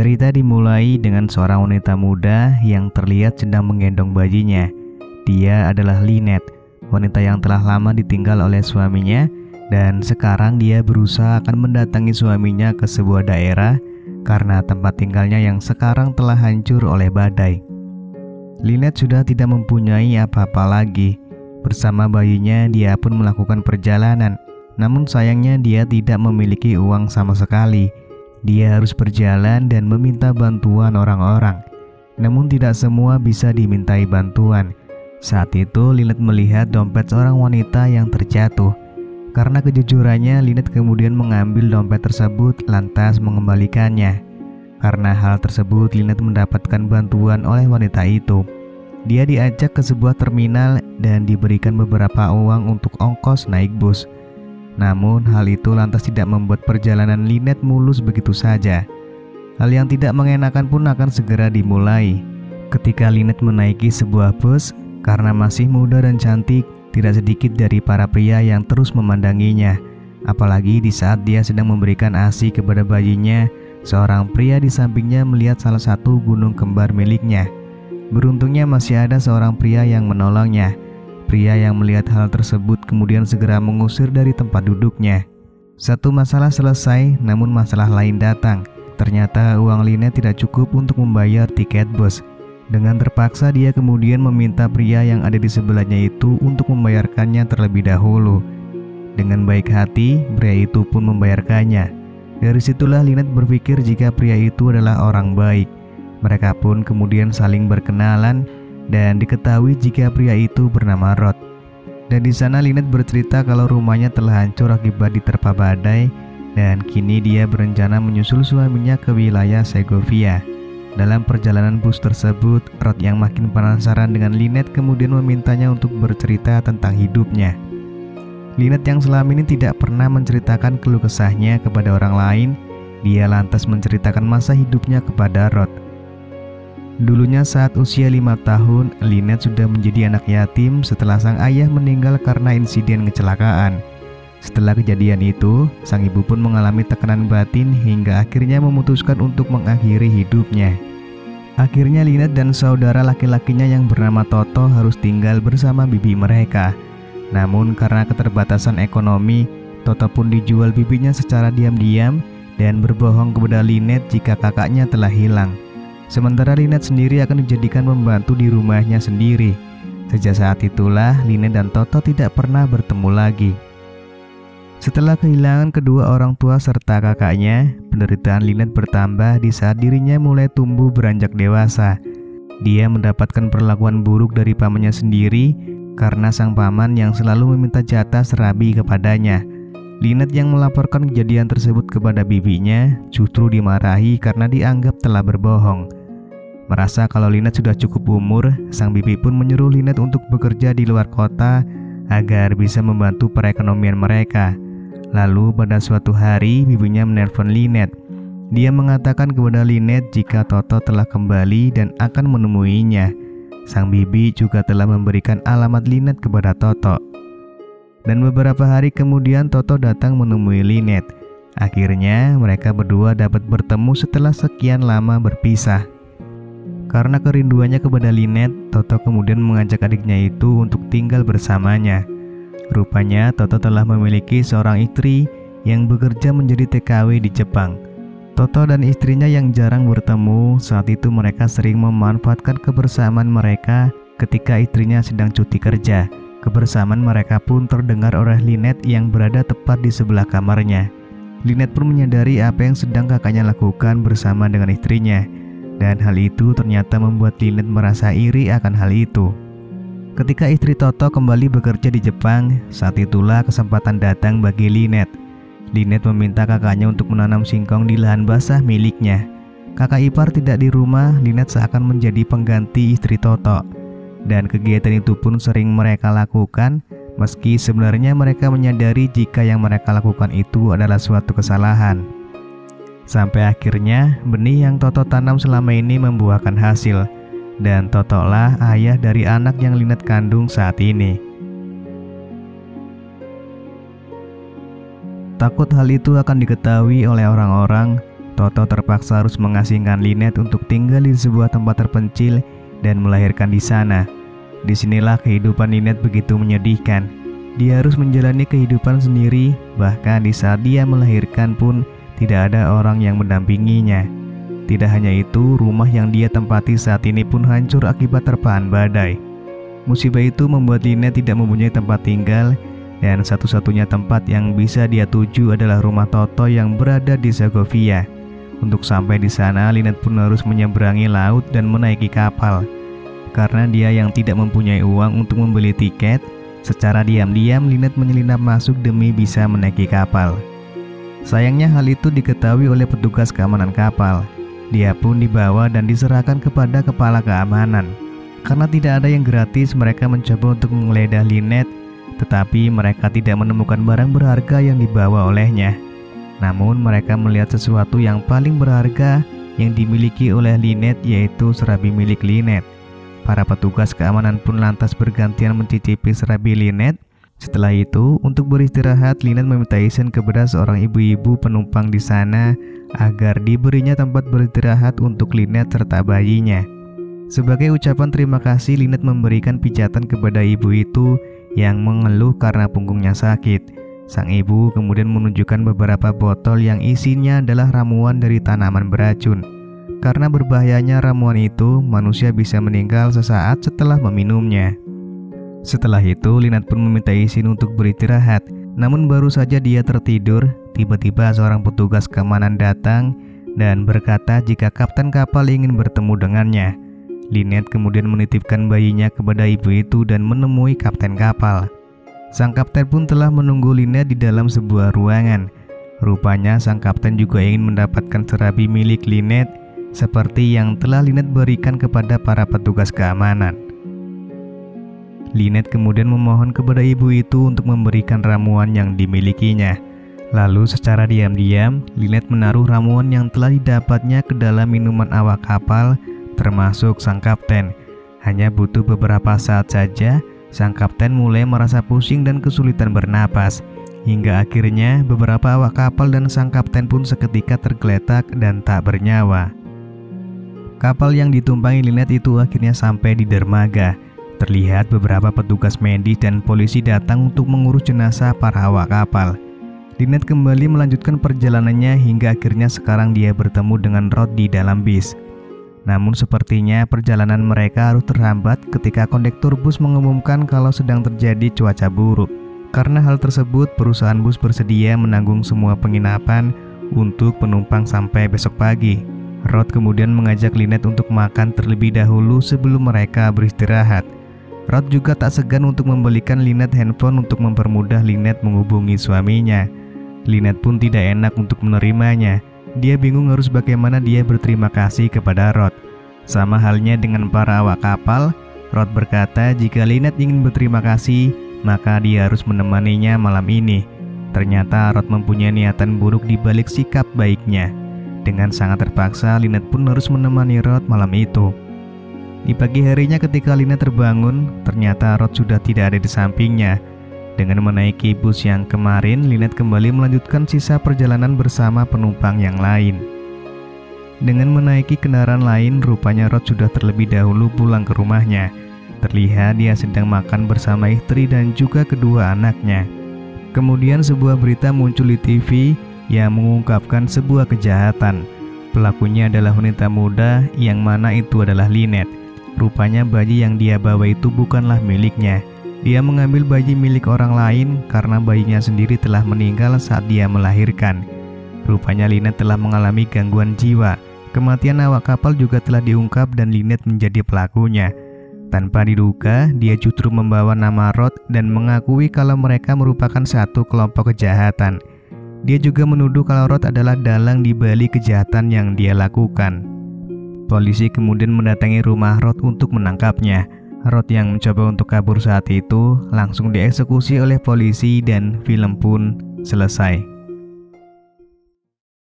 Cerita dimulai dengan seorang wanita muda yang terlihat sedang menggendong bayinya. Dia adalah Linet, wanita yang telah lama ditinggal oleh suaminya dan sekarang dia berusaha akan mendatangi suaminya ke sebuah daerah karena tempat tinggalnya yang sekarang telah hancur oleh badai. Linet sudah tidak mempunyai apa-apa lagi. Bersama bayinya, dia pun melakukan perjalanan. Namun sayangnya dia tidak memiliki uang sama sekali. Dia harus berjalan dan meminta bantuan orang-orang. Namun tidak semua bisa dimintai bantuan. Saat itu Linet melihat dompet seorang wanita yang terjatuh. Karena kejujurannya, Linet kemudian mengambil dompet tersebut lantas mengembalikannya. Karena hal tersebut, Linet mendapatkan bantuan oleh wanita itu. Dia diajak ke sebuah terminal dan diberikan beberapa uang untuk ongkos naik bus. Namun hal itu lantas tidak membuat perjalanan Linet mulus begitu saja. Hal yang tidak mengenakan pun akan segera dimulai. Ketika Linet menaiki sebuah bus, karena masih muda dan cantik, tidak sedikit dari para pria yang terus memandanginya. Apalagi di saat dia sedang memberikan ASI kepada bayinya, seorang pria di sampingnya melihat salah satu gunung kembar miliknya. Beruntungnya masih ada seorang pria yang menolongnya. Pria yang melihat hal tersebut kemudian segera mengusir dari tempat duduknya. Satu masalah selesai, namun masalah lain datang. Ternyata uang Lina tidak cukup untuk membayar tiket bus. Dengan terpaksa dia kemudian meminta pria yang ada di sebelahnya itu untuk membayarkannya terlebih dahulu. Dengan baik hati, pria itu pun membayarkannya. Dari situlah Linet berpikir jika pria itu adalah orang baik. Mereka pun kemudian saling berkenalan dan diketahui jika pria itu bernama Rod. Dan di sana Linet bercerita kalau rumahnya telah hancur akibat diterpa badai dan kini dia berencana menyusul suaminya ke wilayah Segovia. Dalam perjalanan bus tersebut, Rod yang makin penasaran dengan Linet kemudian memintanya untuk bercerita tentang hidupnya. Linet yang selama ini tidak pernah menceritakan keluh kesahnya kepada orang lain, dia lantas menceritakan masa hidupnya kepada Rod. Dulunya saat usia lima tahun, Linet sudah menjadi anak yatim setelah sang ayah meninggal karena insiden kecelakaan. Setelah kejadian itu, sang ibu pun mengalami tekanan batin hingga akhirnya memutuskan untuk mengakhiri hidupnya. Akhirnya Linet dan saudara laki-lakinya yang bernama Toto harus tinggal bersama bibi mereka. Namun karena keterbatasan ekonomi, Toto pun dijual bibinya secara diam-diam dan berbohong kepada Linet jika kakaknya telah hilang. Sementara Linet sendiri akan dijadikan pembantu di rumahnya sendiri. Sejak saat itulah Linet dan Toto tidak pernah bertemu lagi. Setelah kehilangan kedua orang tua serta kakaknya, penderitaan Linet bertambah di saat dirinya mulai tumbuh beranjak dewasa. Dia mendapatkan perlakuan buruk dari pamannya sendiri karena sang paman yang selalu meminta jatah serabi kepadanya. Linet yang melaporkan kejadian tersebut kepada bibinya justru dimarahi karena dianggap telah berbohong. Merasa kalau Linet sudah cukup umur, sang bibi pun menyuruh Linet untuk bekerja di luar kota agar bisa membantu perekonomian mereka. Lalu pada suatu hari bibinya menelpon Linet. Dia mengatakan kepada Linet jika Toto telah kembali dan akan menemuinya. Sang bibi juga telah memberikan alamat Linet kepada Toto. Dan beberapa hari kemudian Toto datang menemui Linet. Akhirnya mereka berdua dapat bertemu setelah sekian lama berpisah. Karena kerinduannya kepada Linet, Toto kemudian mengajak adiknya itu untuk tinggal bersamanya. Rupanya Toto telah memiliki seorang istri yang bekerja menjadi TKW di Jepang. Toto dan istrinya yang jarang bertemu, saat itu mereka sering memanfaatkan kebersamaan mereka ketika istrinya sedang cuti kerja. Kebersamaan mereka pun terdengar oleh Linet yang berada tepat di sebelah kamarnya. Linet pun menyadari apa yang sedang kakaknya lakukan bersama dengan istrinya dan hal itu ternyata membuat Linet merasa iri akan hal itu. Ketika istri Toto kembali bekerja di Jepang, saat itulah kesempatan datang bagi Linet. Linet meminta kakaknya untuk menanam singkong di lahan basah miliknya. Kakak ipar tidak di rumah, Linet seakan menjadi pengganti istri Toto. Dan kegiatan itu pun sering mereka lakukan, meski sebenarnya mereka menyadari jika yang mereka lakukan itu adalah suatu kesalahan. Sampai akhirnya benih yang Toto tanam selama ini membuahkan hasil dan Toto lah ayah dari anak yang Linet kandung saat ini. Takut hal itu akan diketahui oleh orang-orang, Toto terpaksa harus mengasingkan Linet untuk tinggal di sebuah tempat terpencil dan melahirkan di sana. Di sinilah kehidupan Linet begitu menyedihkan. Dia harus menjalani kehidupan sendiri, bahkan di saat dia melahirkan pun tidak ada orang yang mendampinginya. Tidak hanya itu, rumah yang dia tempati saat ini pun hancur akibat terpaan badai. Musibah itu membuat Linet tidak mempunyai tempat tinggal dan satu-satunya tempat yang bisa dia tuju adalah rumah Toto yang berada di Segovia. Untuk sampai di sana, Linet pun harus menyeberangi laut dan menaiki kapal. Karena dia yang tidak mempunyai uang untuk membeli tiket, secara diam-diam Linet menyelinap masuk demi bisa menaiki kapal. Sayangnya hal itu diketahui oleh petugas keamanan kapal. Dia pun dibawa dan diserahkan kepada kepala keamanan. Karena tidak ada yang gratis, mereka mencoba untuk menggeledah Linet, tetapi mereka tidak menemukan barang berharga yang dibawa olehnya. Namun mereka melihat sesuatu yang paling berharga yang dimiliki oleh Linet yaitu serabi milik Linet. Para petugas keamanan pun lantas bergantian mencicipi serabi Linet. Setelah itu, untuk beristirahat, Linet meminta izin kepada seorang ibu-ibu penumpang di sana agar diberinya tempat beristirahat untuk Linet serta bayinya. Sebagai ucapan terima kasih, Linet memberikan pijatan kepada ibu itu yang mengeluh karena punggungnya sakit. Sang ibu kemudian menunjukkan beberapa botol yang isinya adalah ramuan dari tanaman beracun. Karena berbahayanya ramuan itu, manusia bisa meninggal sesaat setelah meminumnya. Setelah itu, Linat pun meminta izin untuk beristirahat. Namun baru saja dia tertidur, tiba-tiba seorang petugas keamanan datang dan berkata jika kapten kapal ingin bertemu dengannya. Linet kemudian menitipkan bayinya kepada ibu itu dan menemui kapten kapal. Sang kapten pun telah menunggu Lina di dalam sebuah ruangan. Rupanya sang kapten juga ingin mendapatkan serabi milik Linet seperti yang telah Linet berikan kepada para petugas keamanan. Linet kemudian memohon kepada ibu itu untuk memberikan ramuan yang dimilikinya. Lalu secara diam-diam, Linet menaruh ramuan yang telah didapatnya ke dalam minuman awak kapal termasuk sang kapten. Hanya butuh beberapa saat saja, Sang kapten mulai merasa pusing dan kesulitan bernapas. Hingga akhirnya beberapa awak kapal dan sang kapten pun seketika tergeletak dan tak bernyawa. Kapal yang ditumpangi Linet itu akhirnya sampai di dermaga. Terlihat beberapa petugas medis dan polisi datang untuk mengurus jenazah para awak kapal. Linet kembali melanjutkan perjalanannya hingga akhirnya sekarang dia bertemu dengan Rod di dalam bis. Namun sepertinya perjalanan mereka harus terhambat ketika kondektur bus mengumumkan kalau sedang terjadi cuaca buruk. Karena hal tersebut, perusahaan bus bersedia menanggung semua penginapan untuk penumpang sampai besok pagi. Rod kemudian mengajak Linet untuk makan terlebih dahulu sebelum mereka beristirahat. Rod juga tak segan untuk membelikan Linet handphone untuk mempermudah Linet menghubungi suaminya. Linet pun tidak enak untuk menerimanya. Dia bingung harus bagaimana dia berterima kasih kepada Rod. Sama halnya dengan para awak kapal, Rod berkata jika Linet ingin berterima kasih, maka dia harus menemaninya malam ini. Ternyata Rod mempunyai niatan buruk di balik sikap baiknya. Dengan sangat terpaksa, Linet pun harus menemani Rod malam itu. Di pagi harinya ketika Linet terbangun, ternyata Rod sudah tidak ada di sampingnya. Dengan menaiki bus yang kemarin, Linet kembali melanjutkan sisa perjalanan bersama penumpang yang lain. Dengan menaiki kendaraan lain, rupanya Rod sudah terlebih dahulu pulang ke rumahnya. Terlihat dia sedang makan bersama istri dan juga kedua anaknya. Kemudian sebuah berita muncul di TV yang mengungkapkan sebuah kejahatan. Pelakunya adalah wanita muda yang mana itu adalah Linet. Rupanya bayi yang dia bawa itu bukanlah miliknya. Dia mengambil bayi milik orang lain karena bayinya sendiri telah meninggal saat dia melahirkan. Rupanya Linet telah mengalami gangguan jiwa. Kematian awak kapal juga telah diungkap dan Linet menjadi pelakunya. Tanpa diduga, dia justru membawa nama Rod dan mengakui kalau mereka merupakan satu kelompok kejahatan. Dia juga menuduh kalau Rod adalah dalang di balik kejahatan yang dia lakukan. Polisi kemudian mendatangi rumah Rod untuk menangkapnya. Rod yang mencoba untuk kabur saat itu langsung dieksekusi oleh polisi dan film pun selesai.